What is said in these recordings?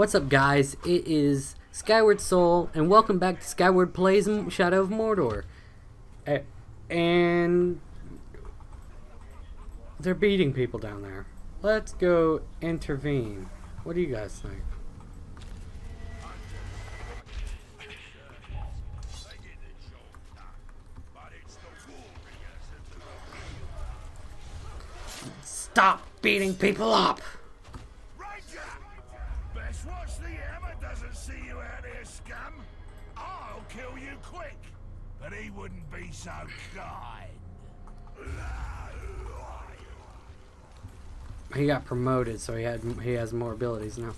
What's up, guys? It is Skyward Sole, and welcome back to Skyward Playz Shadow of Mordor. A- and they're beating people down there. Let's go intervene. What do you guys think? Stop beating people up! So kind. He got promoted, so he had he has more abilities now.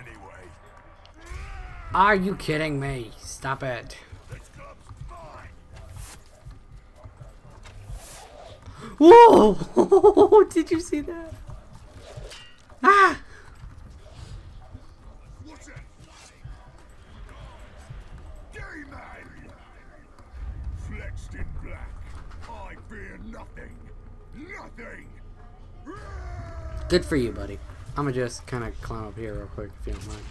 Anyway. Are you kidding me? Stop it. Whoa! Did you see that? Ah! What's it? Gay man! Flexed in black. I fear nothing. Nothing! Good for you, buddy. I'm gonna just kind of climb up here real quick if you don't mind.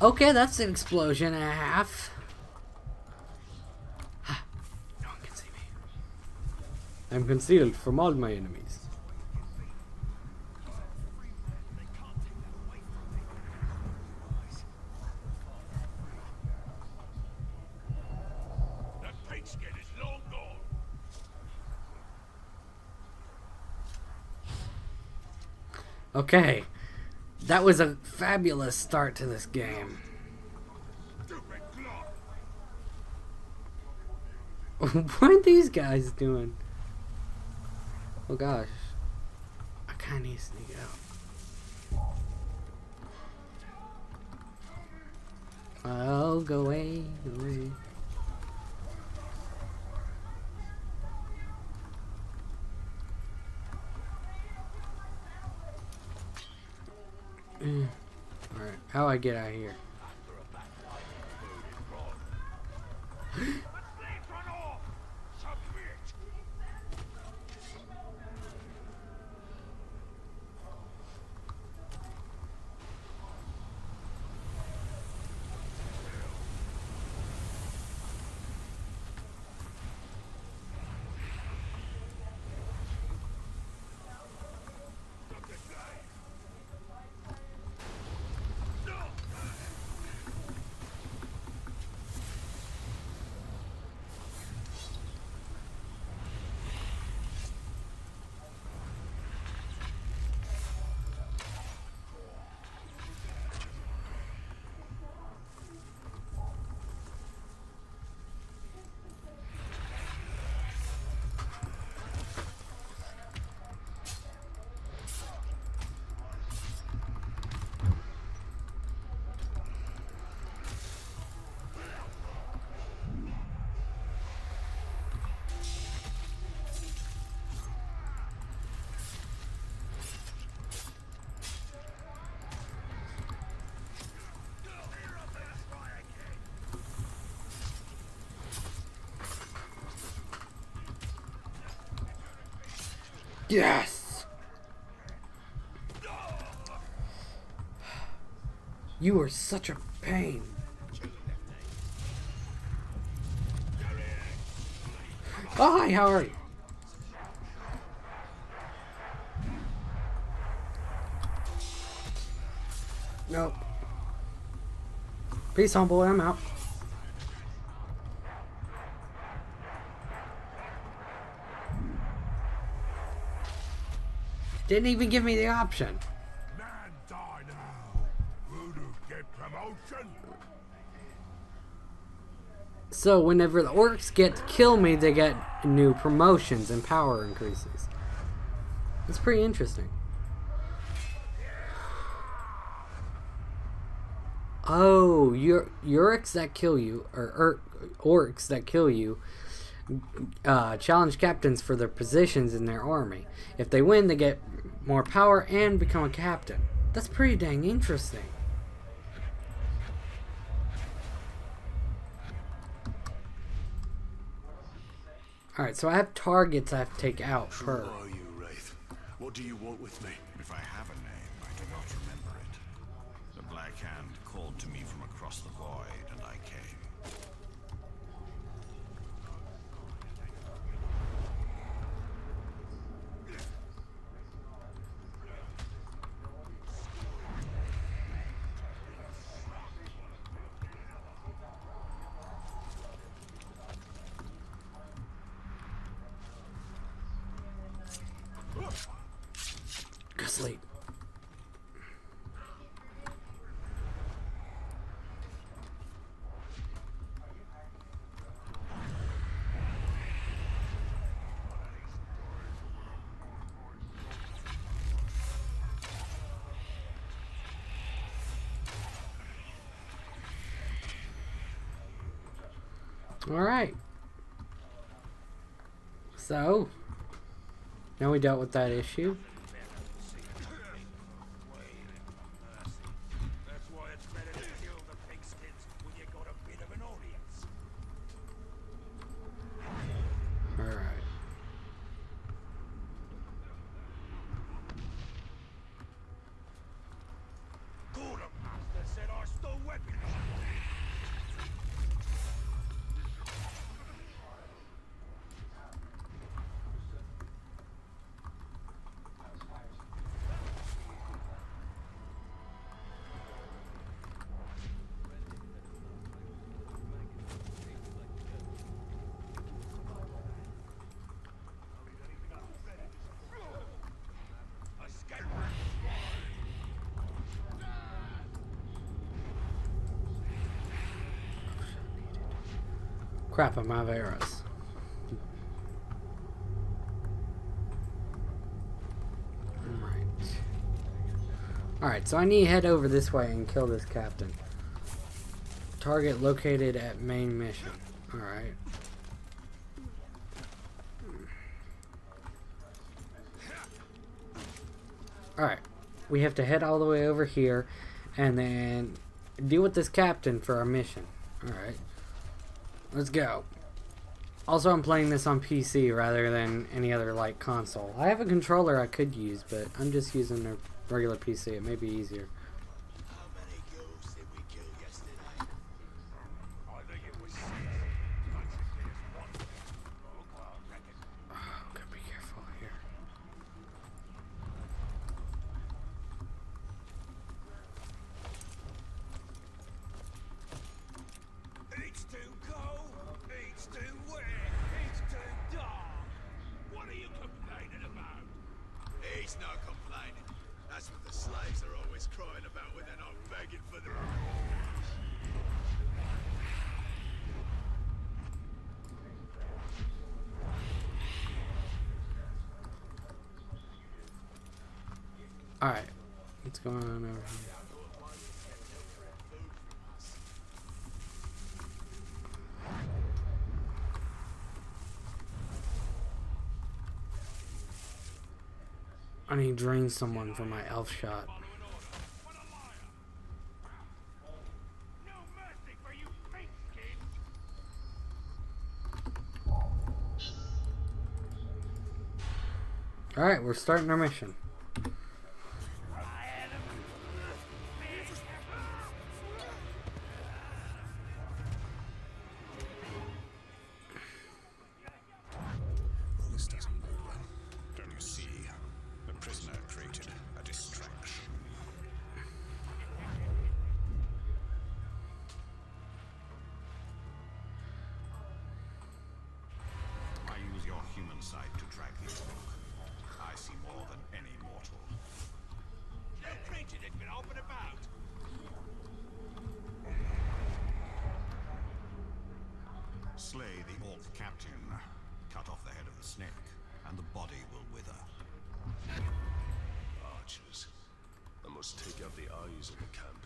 Okay, that's an explosion and a half. No one can see me. I'm concealed from all my enemies. That pigskin is long gone. Okay, that was a fabulous start to this game. What are these guys doing? Oh gosh. I kinda need to sneak out. Oh, go away, go away. Alright, how do I get out of here? Yes! You are such a pain. Oh, hi, how are you? Nope. Peace, homeboy, I'm out. Didn't even give me the option. Man die now. Voodoo get promotion? So whenever the orcs get to kill me, they get new promotions and power increases. It's pretty interesting. Oh, your Uruks that kill you, or, or orcs that kill you uh, challenge captains for their positions in their army. If they win, they get more power and become a captain. That's pretty dang interesting. Alright, so I have targets I have to take out Who per. are you, Wraith? What do you want with me? If I have a name, I do not remember it. The Black Hand called to me from across the void, and I came. Go sleep. All right. So, now we dealt with that issue. That's why it's better to kill the pigskins when you got a bit of an audience. Alright. Gordon Master said I stole weapons. Escape. Crap, I'm out of arrows. Alright. Alright, so I need to head over this way and kill this captain. Target located at main mission. Alright. Alright. We have to head all the way over here and then deal with this captain for our mission. Alright. Let's go. Also, I'm playing this on PC rather than any other like console. I have a controller I could use, but I'm just using a regular PC. It may be easier. Alright. What's going on over here? I need to drain someone for my elf shot. Alright, we're starting our mission. Slay the orc captain. Cut off the head of the snake, and the body will wither. Archers. I must take out the eyes in the camp.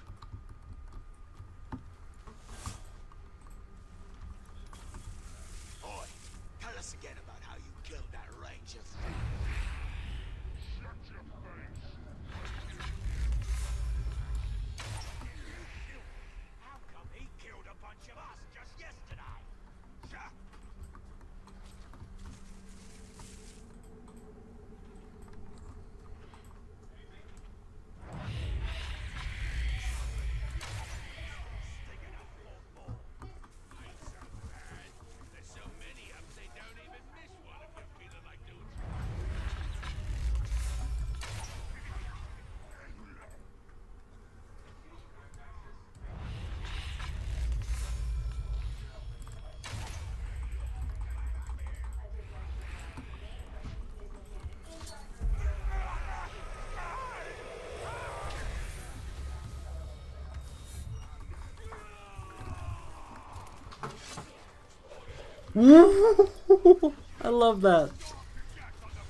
I love that.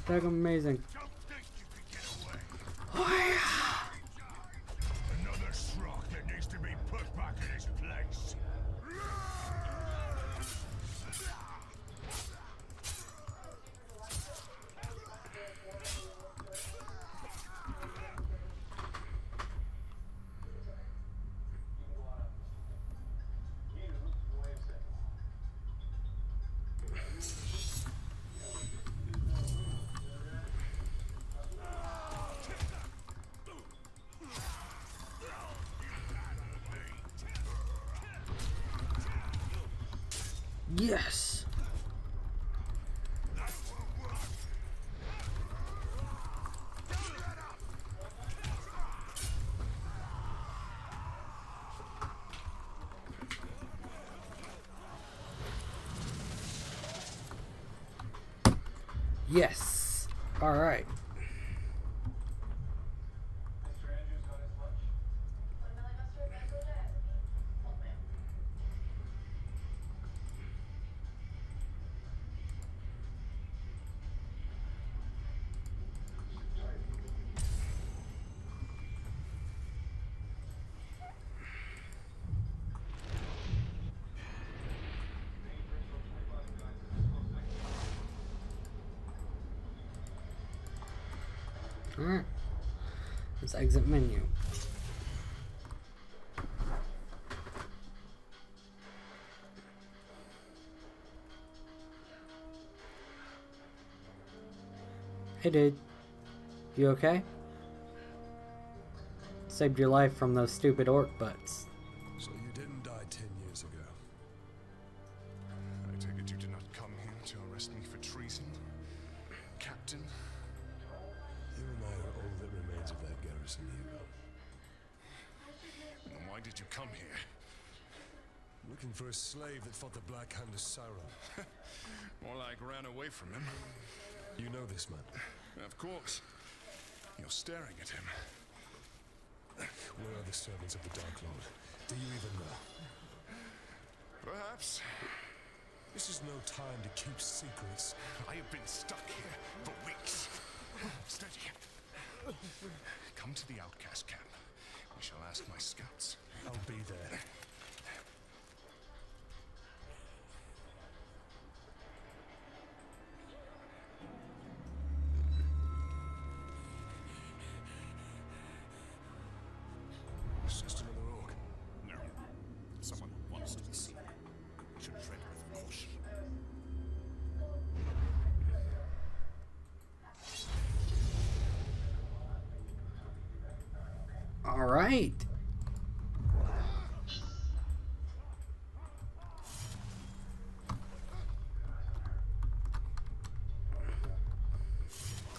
That's amazing. Yes. Yes. All right. All right. Let's exit menu. Hey dude, you okay? Saved your life from those stupid orc butts. Away from him. You know this man. Of course. You're staring at him. Where are the servants of the Dark Lord? Do you even know? Perhaps. This is no time to keep secrets. I have been stuck here for weeks. Steady. Come to the outcast camp. We shall ask my scouts. I'll be there.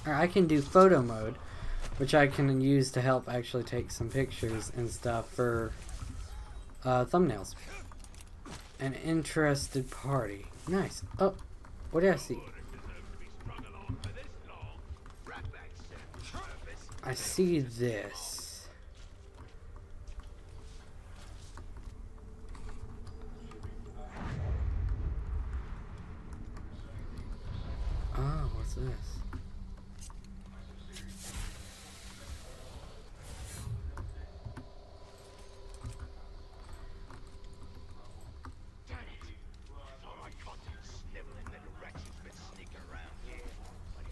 Alright, I can do photo mode, which I can use to help actually take some pictures and stuff for uh, thumbnails. An interested party. Nice. Oh, what did I see? I see this. Oh, what's this? Damn it! Oh my god, these sniveling little wretches been sneaking around here. Bloody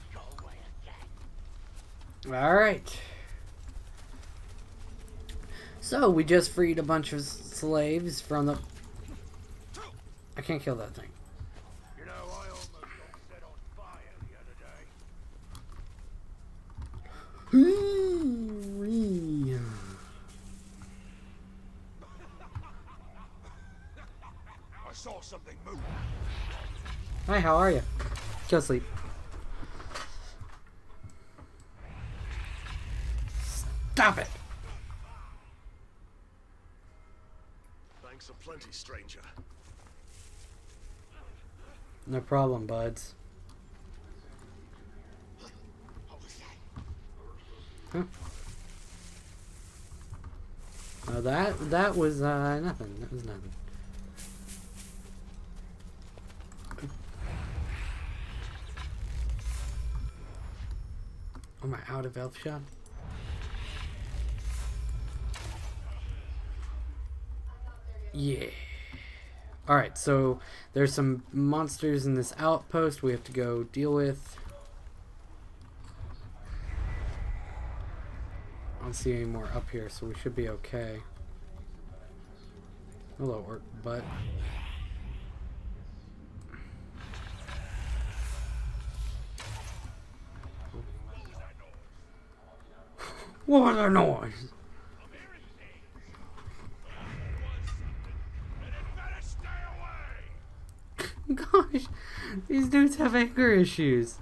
Alright. So, we just freed a bunch of slaves from the... I can't kill that thing. You know, I almost got set on fire the other day. I saw something move. Hi, how are you? Go sleep. Stop it! Thanks a plenty, stranger. No problem, buds. Huh. Oh, that that was uh, nothing. That was nothing. Am I out of elf shot? Yeah. Alright, so there's some monsters in this outpost we have to go deal with. I don't see any more up here, so we should be okay. Hello, orc butt. What was that noise? Gosh, these dudes have anger issues.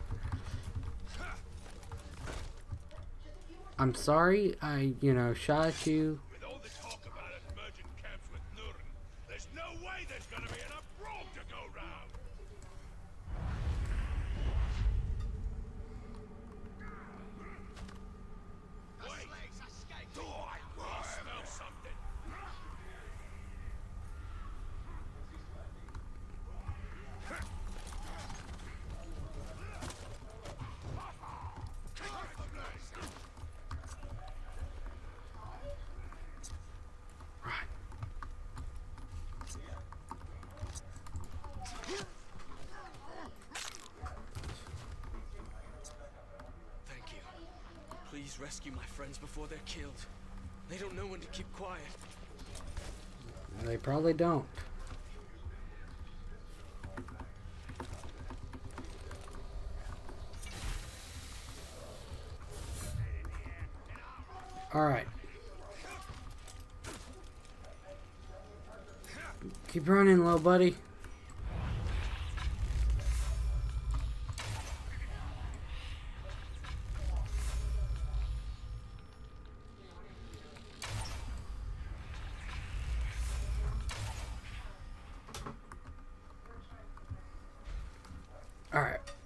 I'm sorry, I, you know, shot at you. With all the talk about us merging camps with Nurn, there's no way there's gonna be enough room to go round. Wait! Do I I smell something? Right. Thank you. Please rescue my friends before they're killed. They don't know when to keep quiet. They probably don't. Alright. Keep running, little buddy.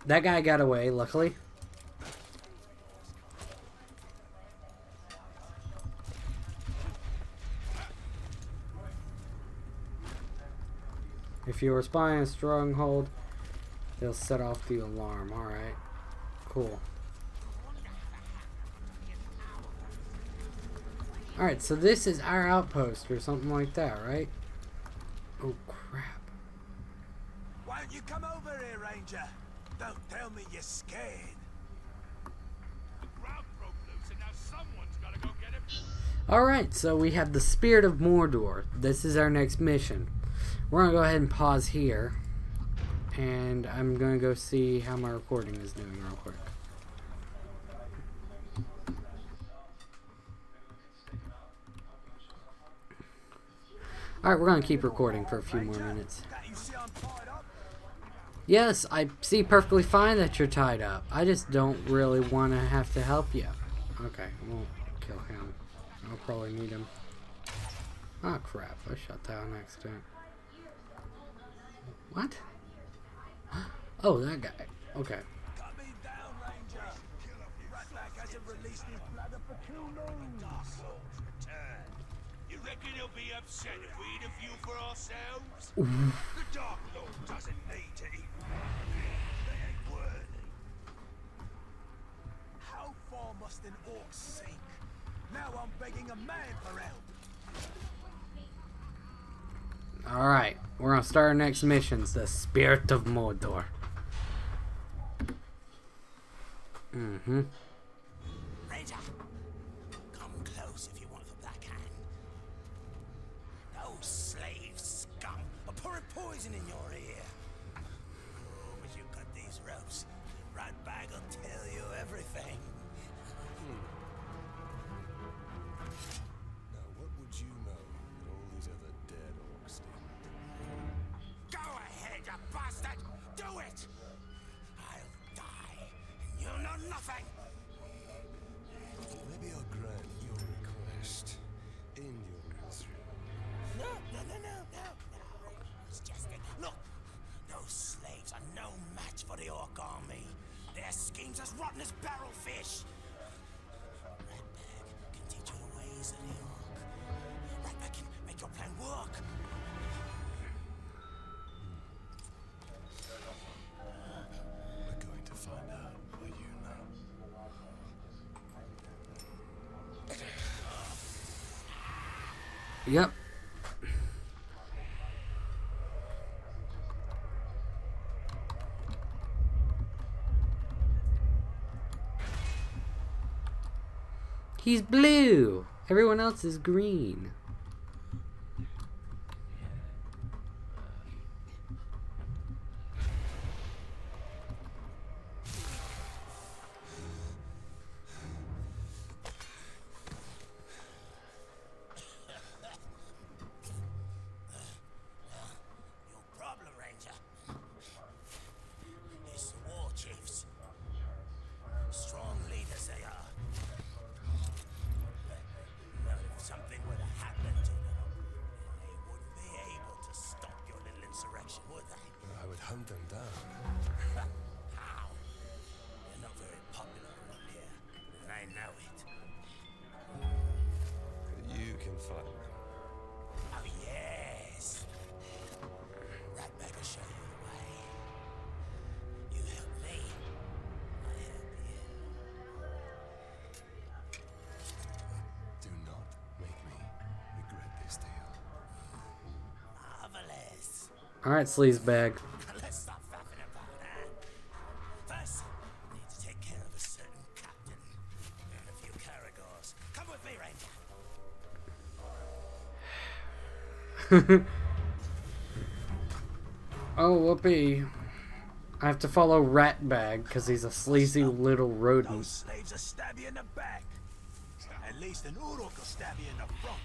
That guy got away, luckily. If you are spying a stronghold, they'll set off the alarm. Alright. Cool. Alright, so this is our outpost or something like that, right? Oh, crap. Why don't you come over here, Ranger? Don't tell me you're scared. The crowd broke loose and now someone's gotta go get him. Alright, so we have the Spirit of Mordor. This is our next mission. We're going to go ahead and pause here. And I'm going to go see how my recording is doing real quick. Alright, we're going to keep recording for a few more minutes. Can't you see I'm tied up? Yes, I see perfectly fine that you're tied up. I just don't really want to have to help you. Okay, I won't kill him. I'll probably need him. Oh crap, I shot that on accident. What? Oh, that guy. Okay. Cut me down, Ranger. Ratbag hasn't released his bladder for too long. Dark Lord's return. You reckon he'll be upset if we eat a few for ourselves? the Dark Lord doesn't need to eat. They ain't worthy. How far must an orc sink? Now I'm begging a man for help. Alright, we're gonna start our next missions. The Spirit of Mordor. Mm-hmm. Nothing! Yep. He's blue. Everyone else is green. I would them down. How? You're not very popular around here, and I know it. You can find them. Oh, yes. Ratbag will show you the way. You help me, I help you. Do not make me regret this deal. Marvelous. Alright, sleazebag. Let's Oh, whoopee. I have to follow Ratbag because he's a sleazy little rodent. Those slaves will stab you in the back. At least an Uruk will stab you in the front.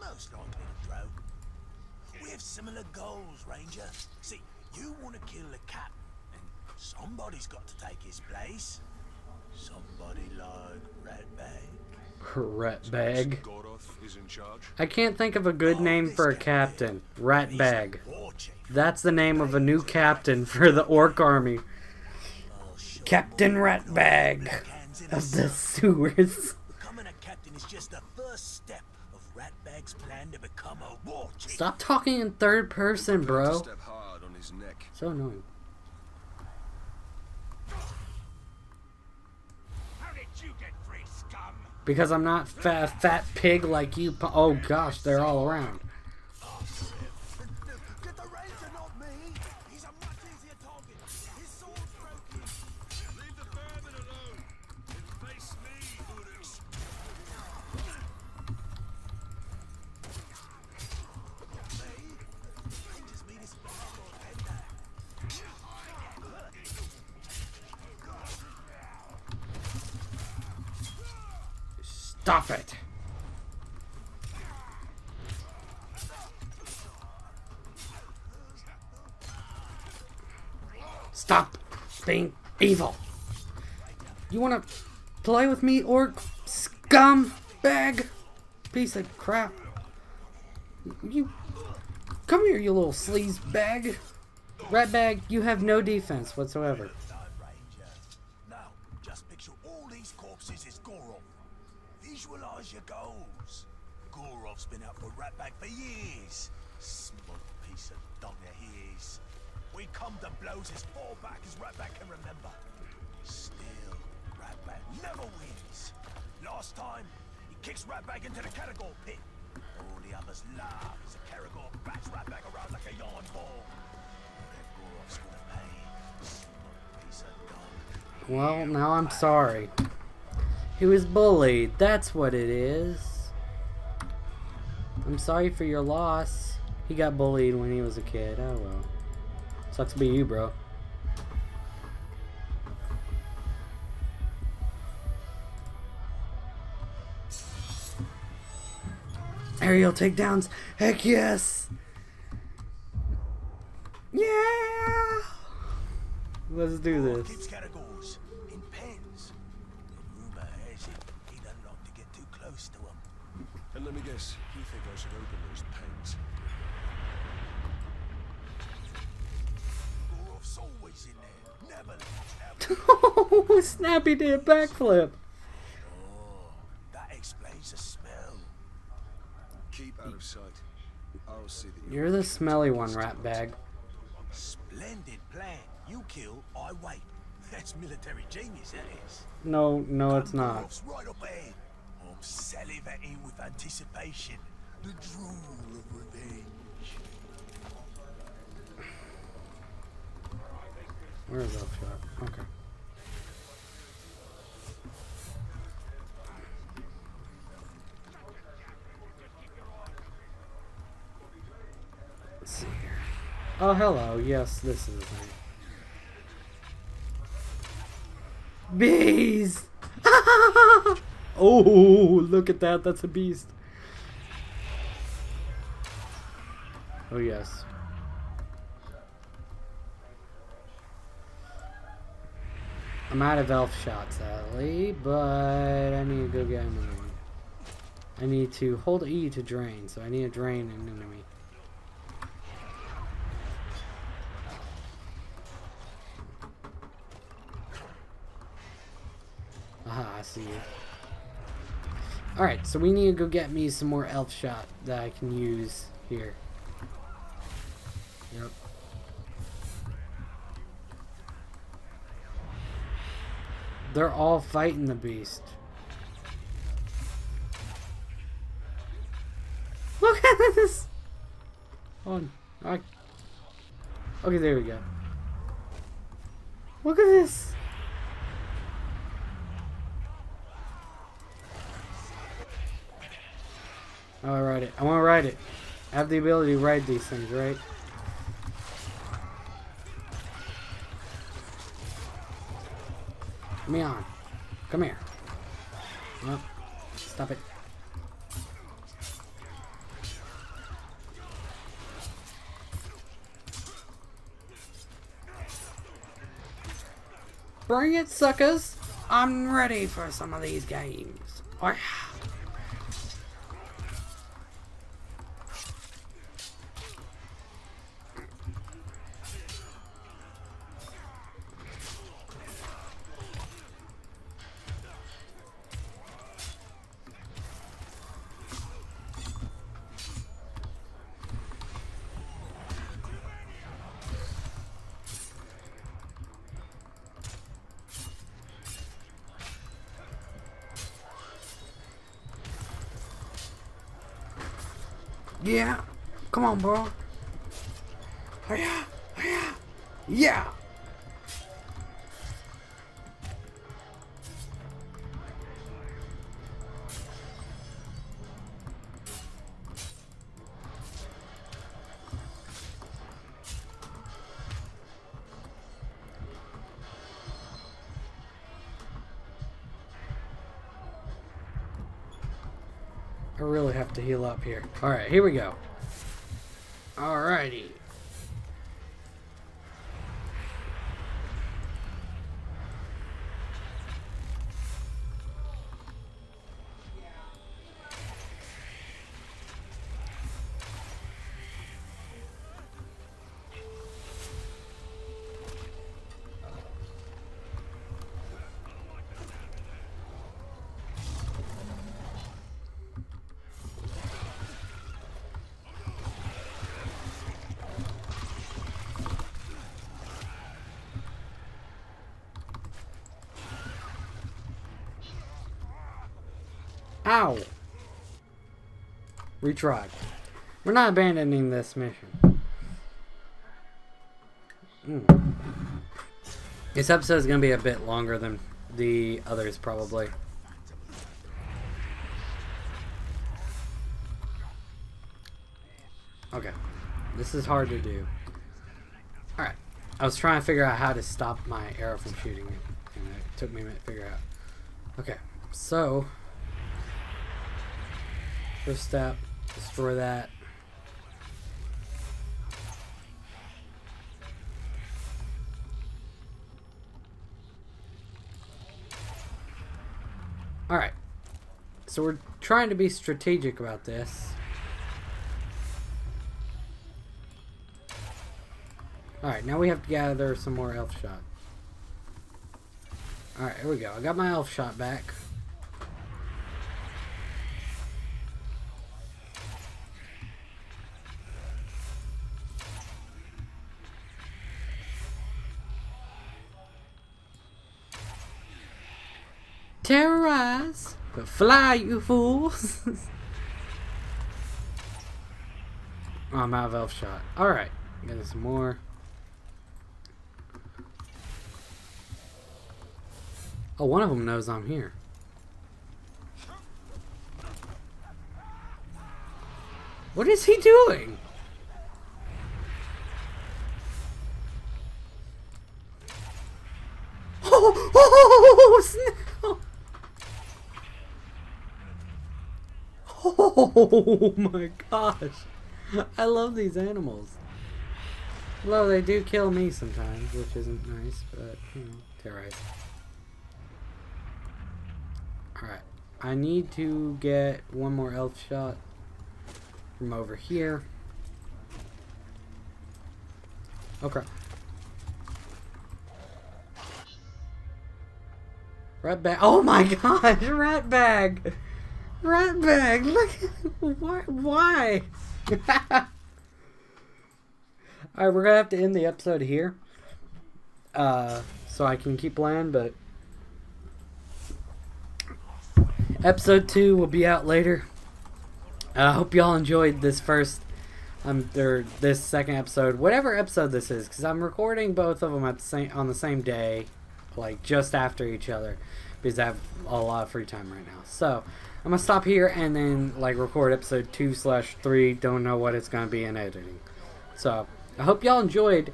Most likely to throw. We have similar goals, Ranger. See, you want to kill the captain, and somebody's got to take his place. Somebody like Ratbag. Ratbag. Goroth is in charge. I can't think of a good name for a captain. Ratbag. That's the name of a new captain for the Orc army. Captain Ratbag Hands in the of the sewers. Becoming a captain is just the first step of Ratbag's plan to become a war. Stop talking in third person, bro. Step hard on his neck. So annoying. How did you get free, scum? Because I'm not fat, fat pig like you. Oh gosh, they're all around. Stop it. Stop being evil. You wanna play with me, orc scum bag? Piece of crap. You come here, you little sleaze bag. Rat bag, you have no defense whatsoever. Goals. Gorov's been out for Ratbag for years. Smug piece of dogger he is. We come to blows as far back as Ratbag can remember. Still, Ratbag never wins. Last time, he kicks Ratbag into the Caragor pit. All the others laugh as the Caragor bats Ratbag around like a yarn ball. Gorov's gonna pay. Smug piece of dog. Well, now I'm sorry. He was bullied. That's what it is. I'm sorry for your loss. He got bullied when he was a kid. Oh well. Sucks to be you, bro. Aerial takedowns. Heck yes. Yeah. Let's do this. Keeps Caragors in pens. And rumor has it he doesn't like to get too close to them. And let me guess, you think I should open those pens? Gorov's always in there. Never out. Oh, Snappy did a backflip. Oh, that explains the smell. Keep out of sight. I'll see that you You're the smelly one, rat bag. Splendid plan. You kill, I wait. That's military genius, that is. No, no, it's not. Right up ahead. I'm salivating with anticipation. The drool of revenge. Where is? Okay. Let's see here. Oh, hello. Yes, this is thing. Bees! oh, look at that. That's a beast. Oh, yes. I'm out of elf shots, sadly, but I need to go get another one. I need to hold E to drain, so I need to drain an enemy. Aha, I see you. Alright, so we need to go get me some more elf shot that I can use here. Yep. They're all fighting the beast. Look at this! On. I... Okay, there we go. Look at this! I ride it. I want to ride it. I have the ability to ride these things, right? Come on. Come here. Stop it. Bring it, suckers! I'm ready for some of these games. Yeah. Come on, bro. I really have to heal up here. Alright, here we go. Alrighty. Ow! Retry. We're not abandoning this mission. Hmm. This episode is going to be a bit longer than the others, probably. Okay. This is hard to do. Alright. I was trying to figure out how to stop my arrow from shooting. And it took me a minute to figure out. Okay. So. First step. Destroy that. Alright. So we're trying to be strategic about this. Alright, now we have to gather some more elf shot. Alright, here we go. I got my elf shot back. Terrorize, but fly, you fools. oh, I'm out of elf shot. Alright, getting some more. Oh, one of them knows I'm here. What is he doing? Oh, oh, snap. Oh my gosh. I love these animals. Well, they do kill me sometimes, which isn't nice, but, you know. Alright. I need to get one more elf shot from over here. Oh, okay. Ratbag. Oh my gosh, Ratbag. Ratbag. Look. Why? Why? All right, we're gonna have to end the episode here. Uh, so I can keep playing, but episode two will be out later. I hope y'all enjoyed this first, um, or this second episode, whatever episode this is, because I'm recording both of them at the same on the same day, like just after each other, because I have a lot of free time right now. So I'm gonna stop here and then like record episode two slash three. Don't know what it's gonna be in editing. So I hope y'all enjoyed,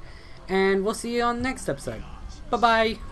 and we'll see you on the next episode. Bye bye.